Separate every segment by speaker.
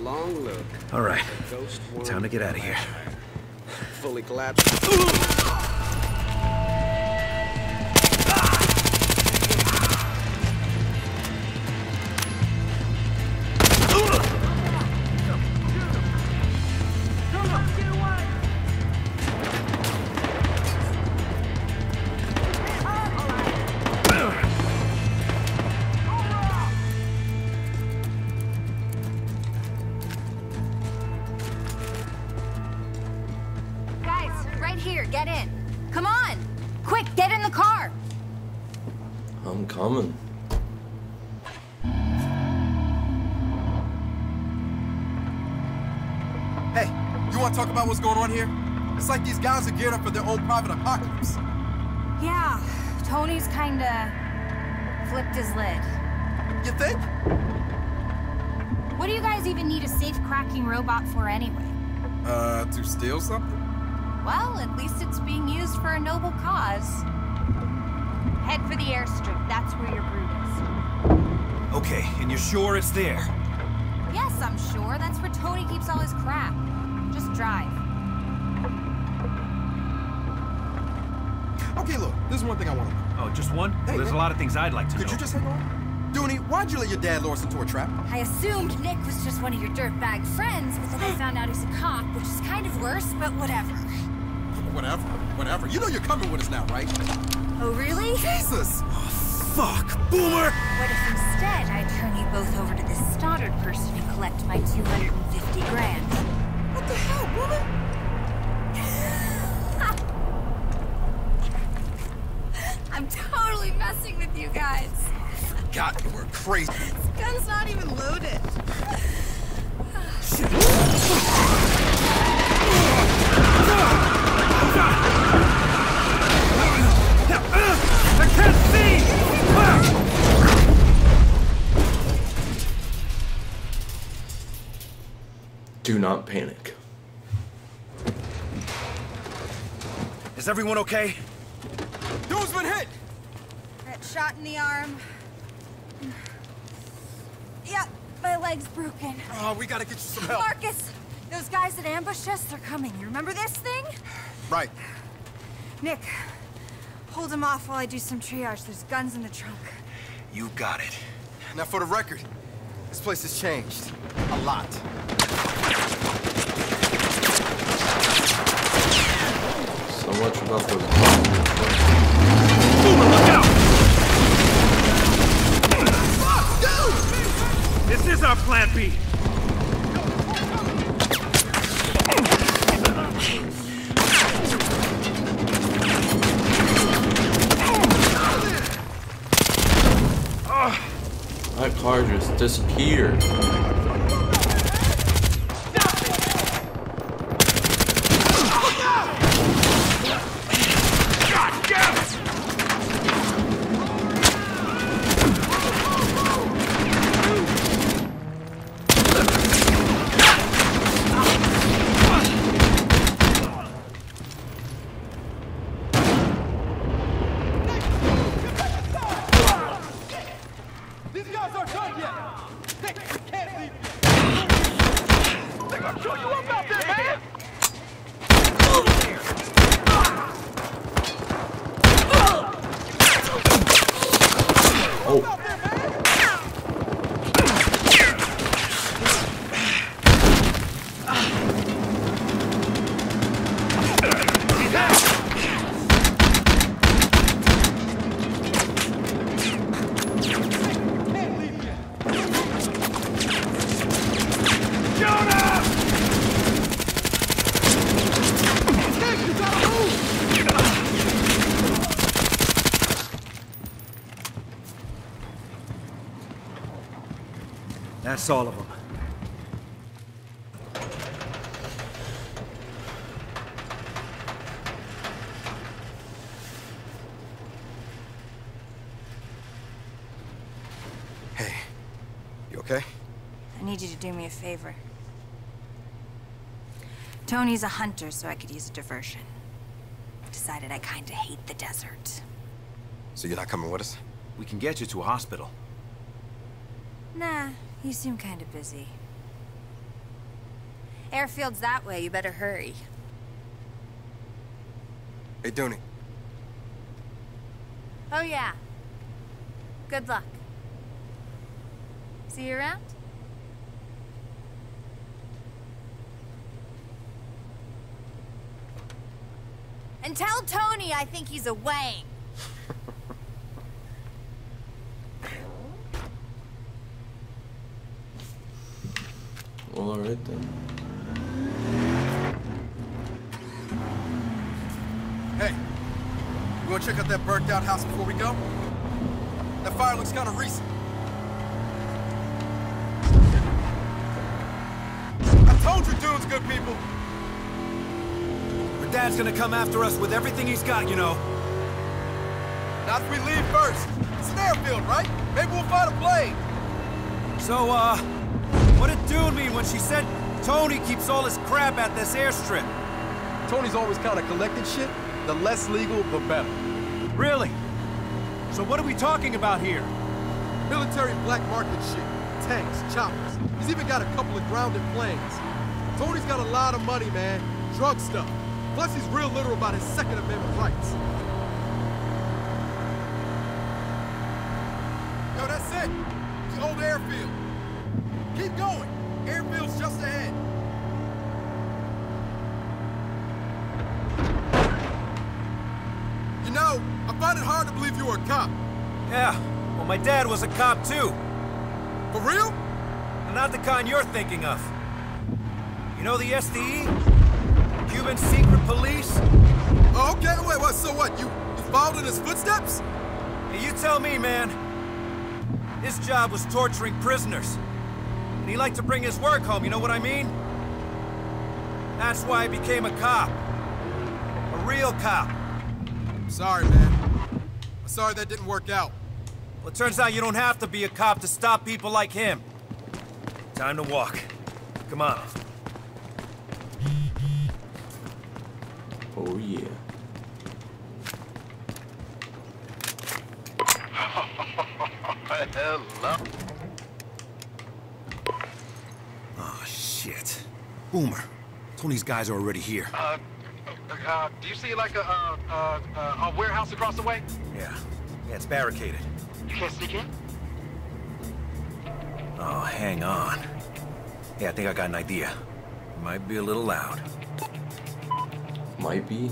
Speaker 1: long look.
Speaker 2: All right, time to get out of here.
Speaker 1: Fully collapsed.
Speaker 3: Hey, you want to talk about what's going on here? It's like these guys are geared up for their own private apocalypse.
Speaker 4: Yeah, Tony's kinda flipped his lid.
Speaker 3: You think?
Speaker 4: What do you guys even need a safe cracking robot for anyway?
Speaker 3: Uh, to steal something?
Speaker 4: Well, at least it's being used for a noble cause. Head for the airstrip, that's where your brute is.
Speaker 2: Okay, and you're sure it's there?
Speaker 4: Yes, I'm sure. That's where Tony keeps all his crap. Just drive.
Speaker 3: Okay, look, there's one thing I want to know.
Speaker 2: Oh, just one? Well,
Speaker 3: Hey,
Speaker 2: there's a lot of things I'd like to
Speaker 3: Could
Speaker 2: know.
Speaker 3: you just hang on? Dooney, why'd you let your dad lure us into a trap?
Speaker 4: I assumed Nick was just one of your dirtbag friends, but then I found out he's a cop, which is kind of worse, but whatever.
Speaker 3: Whatever, whatever. You know you're coming with us now, right?
Speaker 4: Oh, really?
Speaker 3: Jesus!
Speaker 2: Oh, Fuck! Boomer!
Speaker 4: What if instead I turn you both over to this Stoddard person and collect my 250 grand?
Speaker 3: What the hell, woman?
Speaker 4: I'm totally messing with you guys.
Speaker 3: God, you were crazy.
Speaker 4: This gun's not even loaded.
Speaker 5: Do not panic.
Speaker 2: Is everyone okay?
Speaker 3: Dude's been hit!
Speaker 4: Got shot in the arm. Yeah, my leg's broken.
Speaker 3: Oh, we gotta get you some help.
Speaker 4: Marcus, those guys that ambushed us, they're coming. You remember this thing?
Speaker 3: Right.
Speaker 4: Nick, hold him off while I do some triage. There's guns in the trunk.
Speaker 2: You got it.
Speaker 3: Now, for the record, this place has changed. A lot.
Speaker 5: So much about those.
Speaker 2: Boomer, look out! This is our plan B.
Speaker 5: Just disappeared.
Speaker 2: That's all of them.
Speaker 3: Hey, you okay?
Speaker 4: I need you to do me a favor. Tony's a hunter, so I could use a diversion. Decided I kinda hate the desert.
Speaker 3: So you're not coming with us?
Speaker 2: We can get you to a hospital.
Speaker 4: Nah, you seem kinda busy. Airfield's that way, you better hurry.
Speaker 3: Hey, Dooney.
Speaker 4: Oh yeah. Good luck. See you around? And tell Tony I think he's a Wang.
Speaker 3: You wanna check out that burnt out house before we go? That fire looks kinda recent. I told you dudes, good people.
Speaker 2: Your dad's gonna come after us with everything he's got, you know.
Speaker 3: Not if we leave first. It's an airfield, right? Maybe we'll find a plane.
Speaker 2: So, uh, what did Dune mean when she said Tony keeps all his crap at this airstrip?
Speaker 3: Tony's always kind of collected shit. The less legal, the better.
Speaker 2: Really? So what are we talking about here?
Speaker 3: Military black market shit. Tanks, choppers. He's even got a couple of grounded planes. Tony's got a lot of money, man. Drug stuff. Plus, he's real literal about his Second Amendment rights. Yo, that's it. The old airfield. Keep going. Airfield's just ahead. You know, I find it hard to believe you were a cop.
Speaker 2: Yeah, well my dad was a cop too.
Speaker 3: For real?
Speaker 2: And not the kind you're thinking of. You know the SDE? Cuban Secret Police?
Speaker 3: Oh, okay, wait, what, so what? You, you followed in his footsteps?
Speaker 2: Hey, you tell me, man. His job was torturing prisoners. And he liked to bring his work home, you know what I mean? That's why I became a cop. A real cop.
Speaker 3: Sorry, man. I'm sorry that didn't work out.
Speaker 2: Well, it turns out you don't have to be a cop to stop people like him. Time to walk. Come on.
Speaker 5: Oh yeah.
Speaker 6: Hello.
Speaker 2: Oh, shit. Boomer. Tony's guys are already here.
Speaker 6: Uh, uh, do you see like a, uh, uh, uh, a warehouse across the way?
Speaker 2: Yeah. Yeah, it's barricaded.
Speaker 6: You can't sneak in?
Speaker 2: Oh, hang on. Yeah, I think I got an idea. Might be a little loud.
Speaker 5: Might be.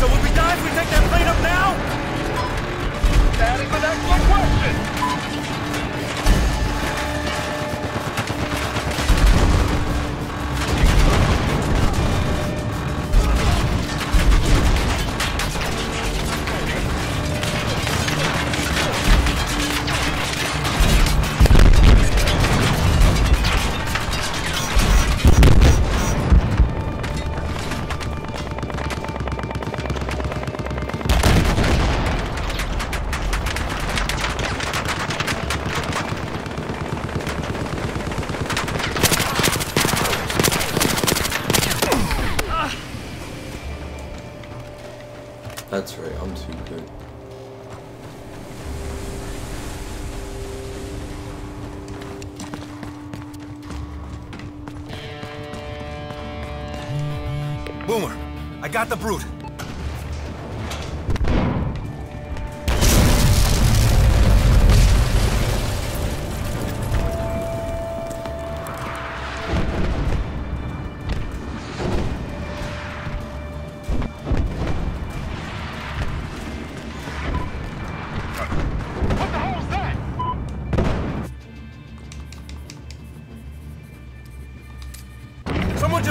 Speaker 2: So would we die if we take that plane up now?
Speaker 6: That is an excellent question.
Speaker 2: Boomer, I got the brute.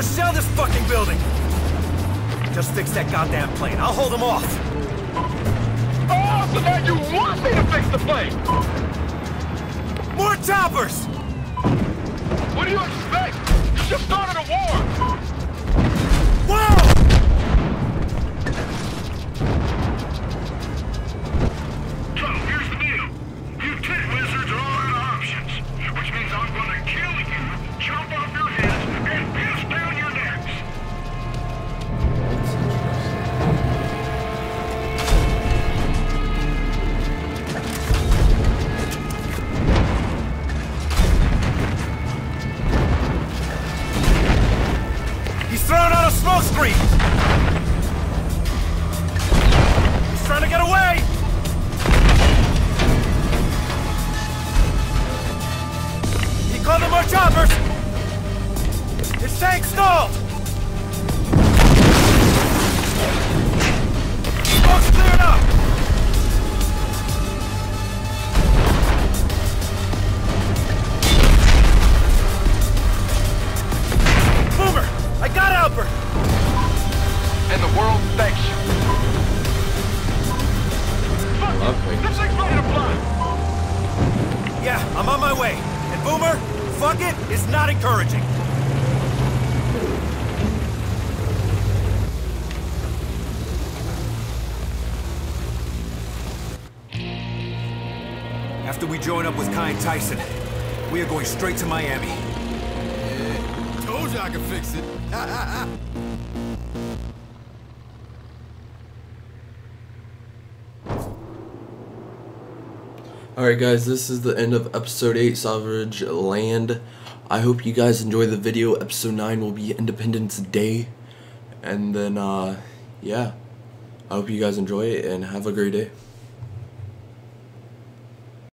Speaker 2: to sell this fucking building! Just fix that goddamn plane. I'll hold them off!
Speaker 6: Oh, so now you want me to fix the plane!
Speaker 2: More choppers!
Speaker 6: What do you expect? You
Speaker 2: just started a war! Fuck it, is not encouraging. After we join up with Khai and Tyson, we are going straight to Miami.
Speaker 3: Yeah, told you I could fix it.
Speaker 5: Alright guys, this is the end of episode 8, Sovereign Land. I hope you guys enjoy the video. Episode 9 will be Independence Day. And then, uh, yeah. I hope you guys enjoy it and have a great day.